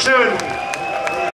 Soon.